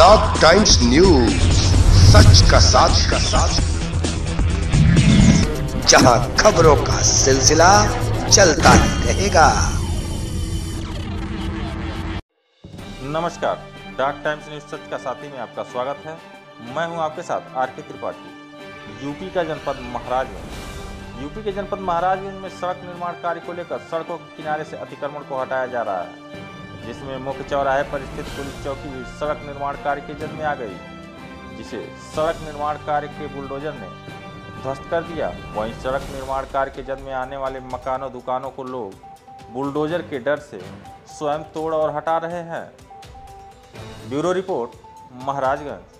Dog times news सच का साथ का साथ। जहाँ खबरों का सिलसिला चलता ही रहेगा। नमस्कार डाक टाइम्स न्यूज़ सच का साथी में आपका स्वागत है। मैं हूँ आपके साथ आर के त्रिपाठी। यूपी का जनपद महाराजगंज यूपी के जनपद महाराजगंज में सड़क निर्माण कार्य को लेकर सड़कों के किनारे से अतिक्रमण को हटाया जा रहा है। जिसमें मुख्य चौराहे पर स्थित पुलिस चौकी भी सड़क निर्माण कार्य के जद में आ गई, जिसे सड़क निर्माण कार्य के बुलडोजर ने ध्वस्त कर दिया। वहीं सड़क निर्माण कार्य के जद में आने वाले मकानों, दुकानों को लोग बुलडोजर के डर से स्वयं तोड़ और हटा रहे हैं। Bureau report, Maharajganj.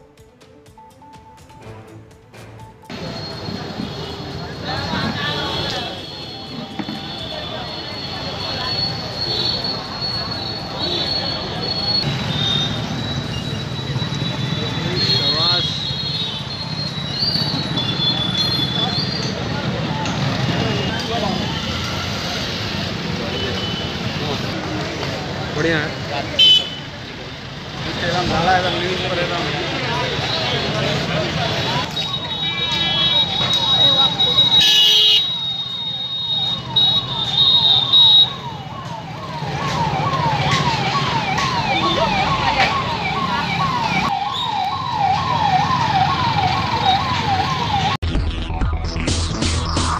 बढ़िया है।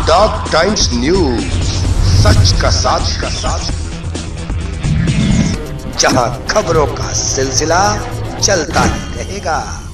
डॉग टाइम्स न्यूज़ सच का साथ का साथ। जहाँ खबरों का सिलसिला चलता ही रहेगा।